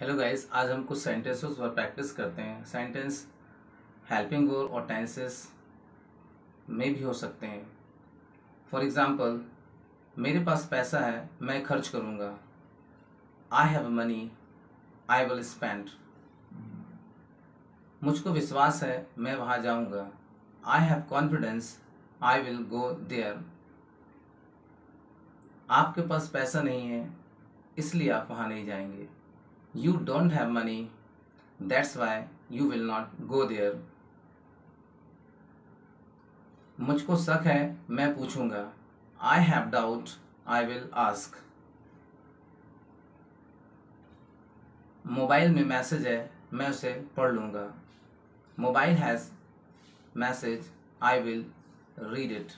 Hello guys आज हम कुछ सेंटेंसेस पर प्रैक्टिस करते हैं। सेंटेंस हेल्पिंग वर्ब और टेंसेस में भी हो सकते हैं। फॉर एग्जांपल मेरे पास पैसा है, मैं खर्च करूँगा। I have money I will spend मुझको विश्वास है, मैं वहाँ जाऊँगा। I have confidence I will go there आपके पास पैसा नहीं है, इसलिए आप वहाँ नहीं जाएँगे। You don't have money. That's why you will not go there. मुझको शक है, मैं पूछूँगा। I have doubt I will ask mobile में मैसेज है, मैं उसे पढ़ लूँगा। Mobile has message I will read it